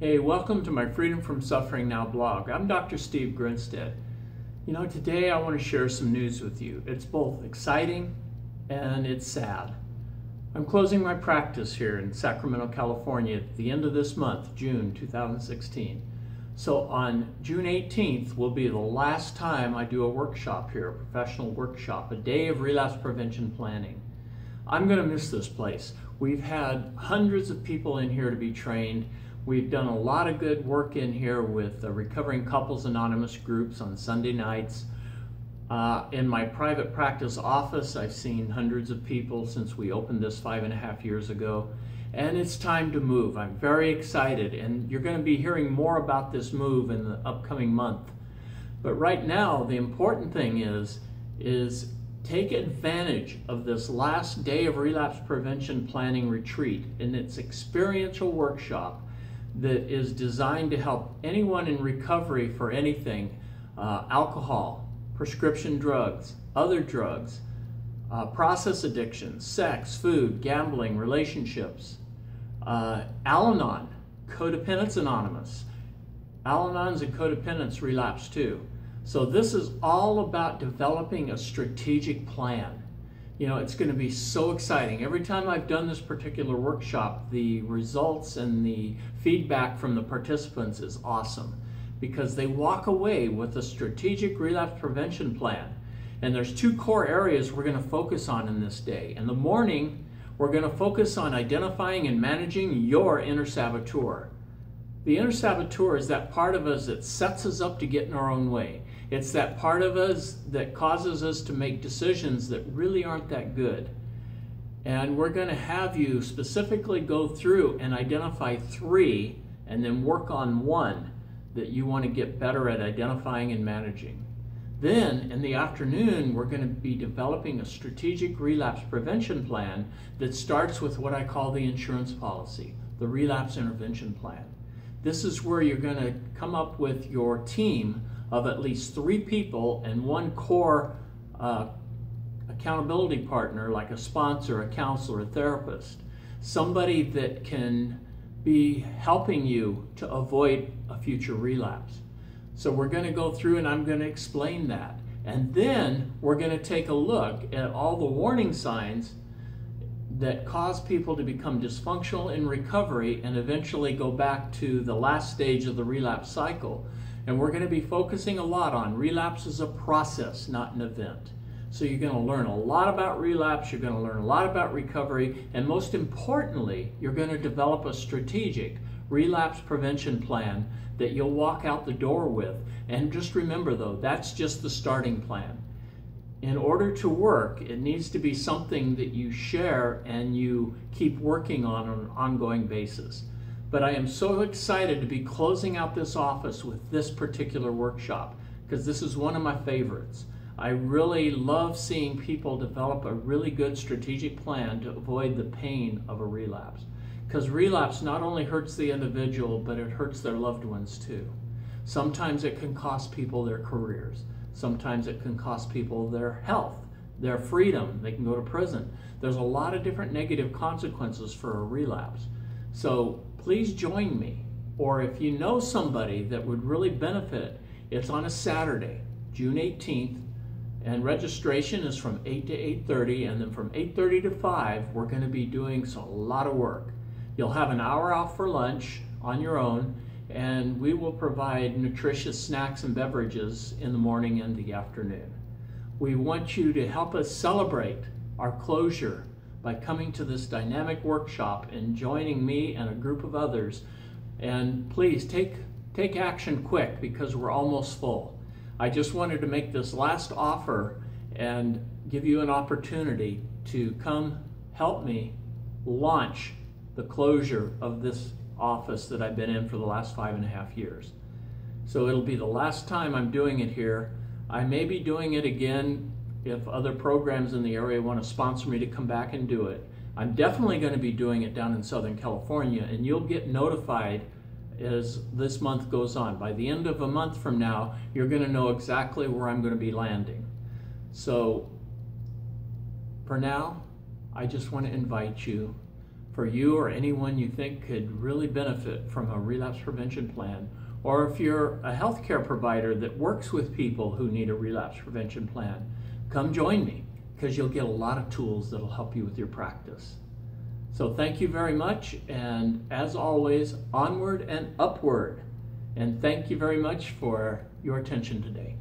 Hey, welcome to my Freedom from Suffering Now blog. I'm Dr. Steve Grinstead. You know, today I want to share some news with you. It's both exciting and it's sad. I'm closing my practice here in Sacramento, California at the end of this month, June 2016. So on June 18th will be the last time I do a workshop here, a professional workshop, a day of relapse prevention planning. I'm going to miss this place. We've had hundreds of people in here to be trained. We've done a lot of good work in here with the Recovering Couples Anonymous groups on Sunday nights. Uh, in my private practice office, I've seen hundreds of people since we opened this five and a half years ago. And it's time to move. I'm very excited, and you're going to be hearing more about this move in the upcoming month. But right now, the important thing is, is take advantage of this last day of relapse prevention planning retreat in its experiential workshop that is designed to help anyone in recovery for anything uh, alcohol, prescription drugs, other drugs, uh, process addiction, sex, food, gambling, relationships, uh, Al Anon, Codependence Anonymous. Al Anons and codependents relapse too. So this is all about developing a strategic plan you know, it's going to be so exciting. Every time I've done this particular workshop, the results and the feedback from the participants is awesome because they walk away with a strategic relapse prevention plan. And there's two core areas we're going to focus on in this day. In the morning, we're going to focus on identifying and managing your inner saboteur. The inner saboteur is that part of us that sets us up to get in our own way. It's that part of us that causes us to make decisions that really aren't that good. And we're going to have you specifically go through and identify three and then work on one that you want to get better at identifying and managing. Then in the afternoon, we're going to be developing a strategic relapse prevention plan that starts with what I call the insurance policy, the relapse intervention plan. This is where you're going to come up with your team of at least three people and one core uh, accountability partner, like a sponsor, a counselor, a therapist, somebody that can be helping you to avoid a future relapse. So we're going to go through and I'm going to explain that. And then we're going to take a look at all the warning signs that cause people to become dysfunctional in recovery and eventually go back to the last stage of the relapse cycle. And we're going to be focusing a lot on relapse as a process, not an event. So you're going to learn a lot about relapse, you're going to learn a lot about recovery, and most importantly, you're going to develop a strategic relapse prevention plan that you'll walk out the door with. And just remember though, that's just the starting plan. In order to work, it needs to be something that you share and you keep working on on an ongoing basis. But I am so excited to be closing out this office with this particular workshop because this is one of my favorites. I really love seeing people develop a really good strategic plan to avoid the pain of a relapse. Because relapse not only hurts the individual, but it hurts their loved ones too. Sometimes it can cost people their careers. Sometimes it can cost people their health, their freedom. They can go to prison. There's a lot of different negative consequences for a relapse. So please join me. Or if you know somebody that would really benefit, it's on a Saturday, June 18th, and registration is from 8 to 8.30, and then from 8.30 to 5, we're going to be doing a lot of work. You'll have an hour off for lunch on your own, and we will provide nutritious snacks and beverages in the morning and the afternoon. We want you to help us celebrate our closure by coming to this dynamic workshop and joining me and a group of others. And please take, take action quick because we're almost full. I just wanted to make this last offer and give you an opportunity to come help me launch the closure of this office that I've been in for the last five and a half years. So it'll be the last time I'm doing it here. I may be doing it again if other programs in the area want to sponsor me to come back and do it. I'm definitely going to be doing it down in Southern California, and you'll get notified as this month goes on. By the end of a month from now, you're going to know exactly where I'm going to be landing. So for now, I just want to invite you for you or anyone you think could really benefit from a relapse prevention plan, or if you're a healthcare provider that works with people who need a relapse prevention plan, come join me because you'll get a lot of tools that'll help you with your practice. So thank you very much, and as always, onward and upward. And thank you very much for your attention today.